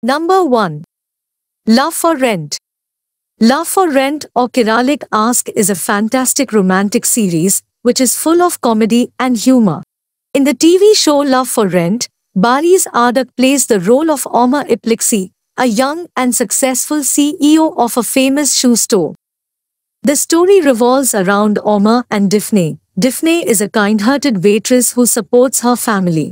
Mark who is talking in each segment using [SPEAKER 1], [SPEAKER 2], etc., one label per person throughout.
[SPEAKER 1] Number 1. Love for Rent. Love for Rent or Kiralik Ask is a fantastic romantic series which is full of comedy and humor. In the TV show Love for Rent, Barış Arduç plays the role of Omar Ipliksi, a young and successful CEO of a famous shoe store. The story revolves around Omar and Defne. Defne is a kind-hearted waitress who supports her family.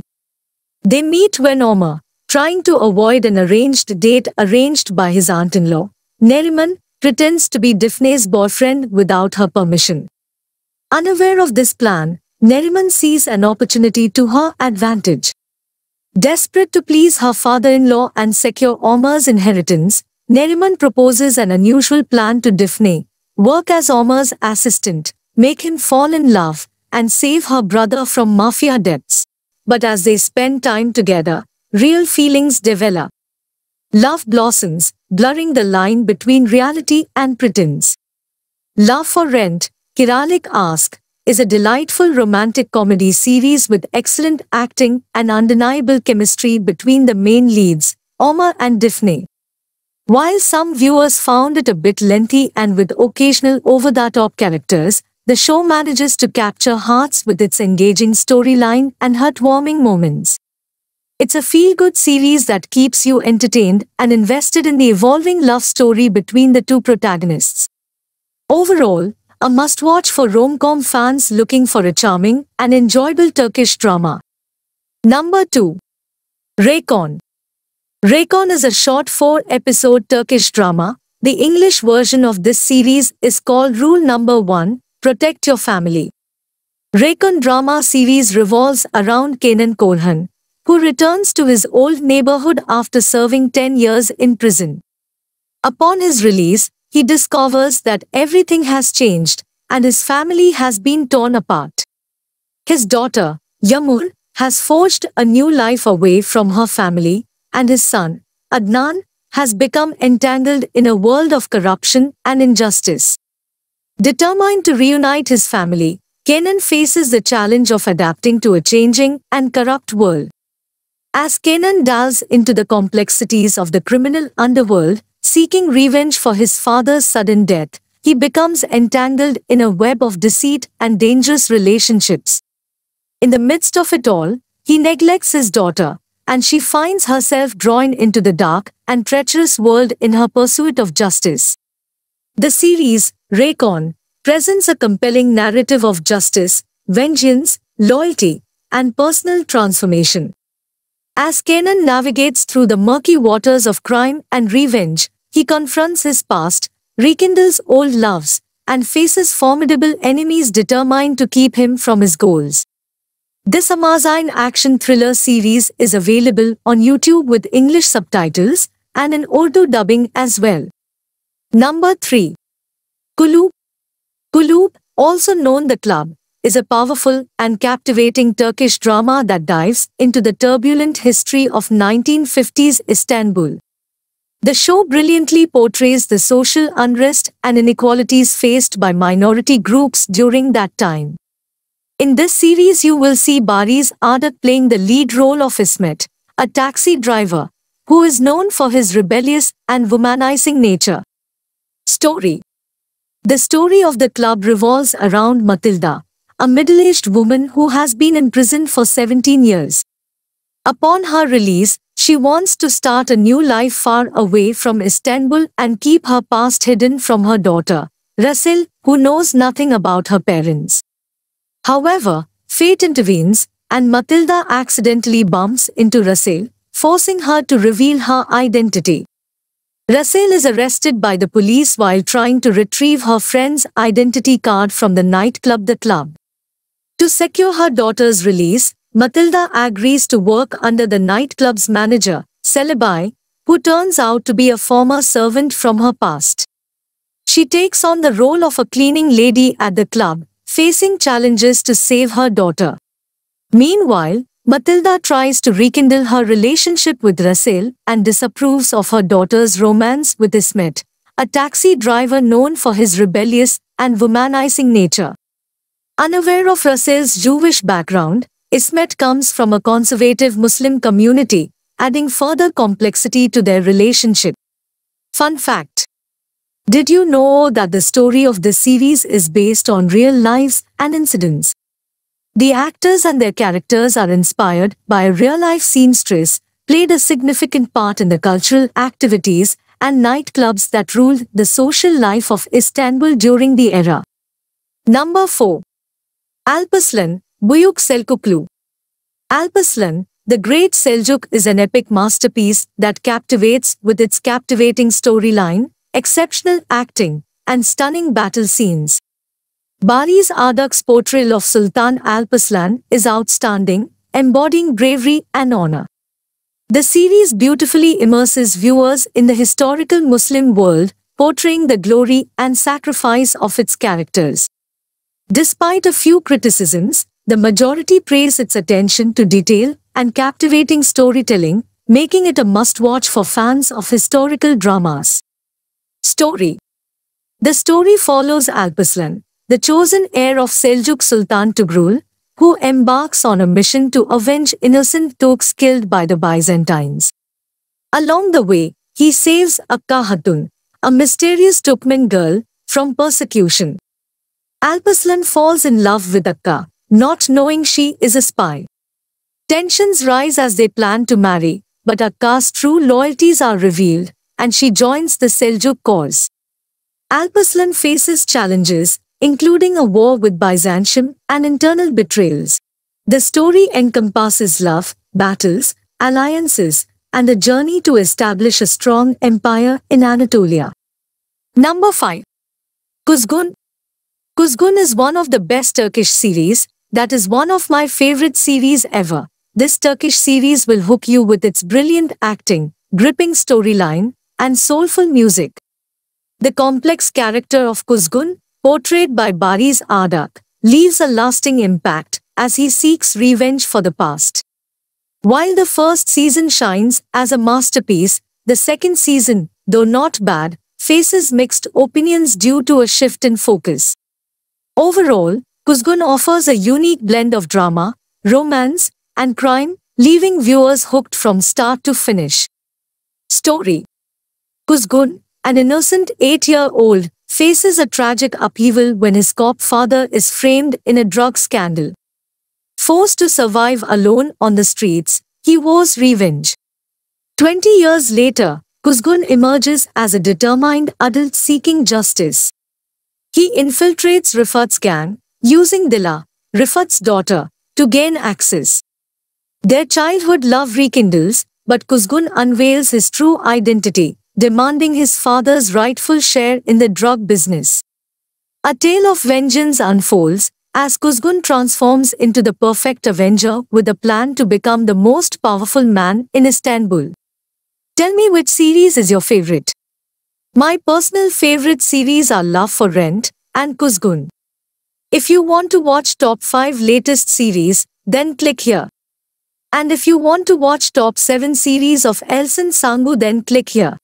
[SPEAKER 1] They meet when Omar, trying to avoid an arranged date arranged by his aunt-in-law, Neriman, pretends to be Defne's boyfriend without her permission. Unaware of this plan, Neriman sees an opportunity to her advantage. Desperate to please her father-in-law and secure Omar's inheritance, Neriman proposes an unusual plan to Defne, work as Omar's assistant, make him fall in love, and save her brother from mafia debts. But as they spend time together, real feelings develop. Love blossoms, blurring the line between reality and pretense. Love for Rent, Kiralik Ask, is a delightful romantic comedy series with excellent acting and undeniable chemistry between the main leads, Omar and Defne. While some viewers found it a bit lengthy and with occasional over-the-top characters, the show manages to capture hearts with its engaging storyline and heartwarming moments. It's a feel-good series that keeps you entertained and invested in the evolving love story between the two protagonists. Overall, a must-watch for rom-com fans looking for a charming and enjoyable Turkish drama. Number 2. Racon. Racon is a short four-episode Turkish drama. The English version of this series is called Rule Number 1, Protect Your Family. Racon drama series revolves around Kenan Korhan, who returns to his old neighborhood after serving 10 years in prison. Upon his release, he discovers that everything has changed and his family has been torn apart. His daughter, Yamur, has forged a new life away from her family and his son, Adnan, has become entangled in a world of corruption and injustice. Determined to reunite his family, Kenan faces the challenge of adapting to a changing and corrupt world. As Kenan delves into the complexities of the criminal underworld, seeking revenge for his father's sudden death, he becomes entangled in a web of deceit and dangerous relationships. In the midst of it all, he neglects his daughter, and she finds herself drawn into the dark and treacherous world in her pursuit of justice. The series, Racon, presents a compelling narrative of justice, vengeance, loyalty, and personal transformation. As Kenan navigates through the murky waters of crime and revenge, he confronts his past, rekindles old loves, and faces formidable enemies determined to keep him from his goals. This Amazon action thriller series is available on YouTube with English subtitles and in Urdu dubbing as well. Number 3. Kulüp. Kulüp, also known the club, is a powerful and captivating Turkish drama that dives into the turbulent history of 1950s Istanbul. The show brilliantly portrays the social unrest and inequalities faced by minority groups during that time. In this series you will see Barış Arduç playing the lead role of Ismet, a taxi driver, who is known for his rebellious and womanizing nature. Story The story of the club revolves around Matilda, a middle-aged woman who has been in prison for 17 years. Upon her release, she wants to start a new life far away from Istanbul and keep her past hidden from her daughter, Rasil, who knows nothing about her parents. However, fate intervenes, and Matilda accidentally bumps into Rasil, forcing her to reveal her identity. Rasil is arrested by the police while trying to retrieve her friend's identity card from the nightclub The Club. To secure her daughter's release, Matilda agrees to work under the nightclub's manager, Celebi, who turns out to be a former servant from her past. She takes on the role of a cleaning lady at the club, facing challenges to save her daughter. Meanwhile, Matilda tries to rekindle her relationship with Rasil and disapproves of her daughter's romance with Ismet, a taxi driver known for his rebellious and womanizing nature. Unaware of Rasil's Jewish background, Ismet comes from a conservative Muslim community, adding further complexity to their relationship. Fun fact. Did you know that the story of this series is based on real lives and incidents? The actors and their characters are inspired by a real-life seamstress, played a significant part in the cultural activities and nightclubs that ruled the social life of Istanbul during the era. Number 4. Alparslan, Büyük Selçuklu. Alparslan, the Great Seljuk is an epic masterpiece that captivates with its captivating storyline, exceptional acting, and stunning battle scenes. Baris Arduç's portrayal of Sultan Alparslan is outstanding, embodying bravery and honor. The series beautifully immerses viewers in the historical Muslim world, portraying the glory and sacrifice of its characters. Despite a few criticisms, the majority praise its attention to detail and captivating storytelling, making it a must-watch for fans of historical dramas. Story The story follows Alparslan, the chosen heir of Seljuk Sultan Tugrul, who embarks on a mission to avenge innocent Turks killed by the Byzantines. Along the way, he saves Akka Hatun, a mysterious Turkmen girl, from persecution. Alparslan falls in love with Akka, not knowing she is a spy. Tensions rise as they plan to marry, but Akka's true loyalties are revealed, and she joins the Seljuk cause. Alparslan faces challenges, including a war with Byzantium and internal betrayals. The story encompasses love, battles, alliances, and a journey to establish a strong empire in Anatolia. Number 5. Kuzgun Kuzgun is one of the best Turkish series, that is one of my favorite series ever. This Turkish series will hook you with its brilliant acting, gripping storyline, and soulful music. The complex character of Kuzgun portrayed by Baris Arduç, leaves a lasting impact as he seeks revenge for the past. While the first season shines as a masterpiece, the second season, though not bad, faces mixed opinions due to a shift in focus. Overall, Kuzgun offers a unique blend of drama, romance, and crime, leaving viewers hooked from start to finish. Story Kuzgun, an innocent eight-year-old, faces a tragic upheaval when his cop father is framed in a drug scandal. Forced to survive alone on the streets, he vows revenge. Twenty years later, Kuzgun emerges as a determined adult seeking justice. He infiltrates Rifat's gang, using Dila, Rifat's daughter, to gain access. Their childhood love rekindles, but Kuzgun unveils his true identity, demanding his father's rightful share in the drug business. A tale of vengeance unfolds as Kuzgun transforms into the perfect avenger with a plan to become the most powerful man in Istanbul. Tell me which series is your favorite. My personal favorite series are Love for Rent and Kuzgun. If you want to watch top 5 latest series, then click here. And if you want to watch top 7 series of Elçin Sangu then click here.